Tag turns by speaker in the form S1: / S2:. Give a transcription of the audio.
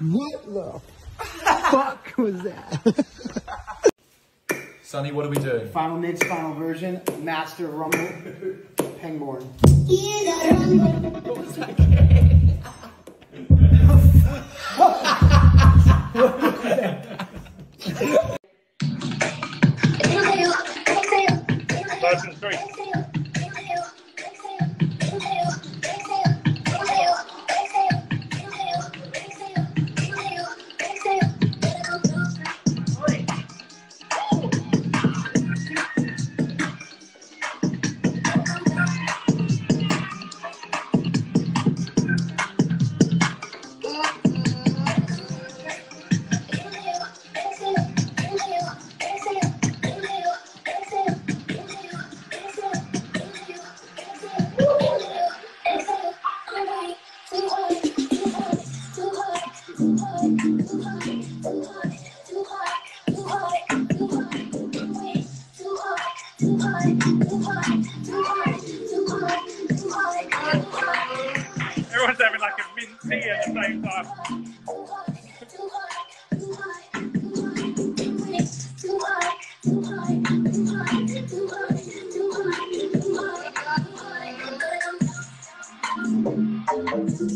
S1: What the fuck was that?
S2: Sonny, what are we doing?
S1: Final mix, final version, Master of Rumble, Pengborn.
S3: Version three. Everyone's having like a mint tea at the same time.
S4: Too